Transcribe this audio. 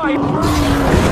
Fight!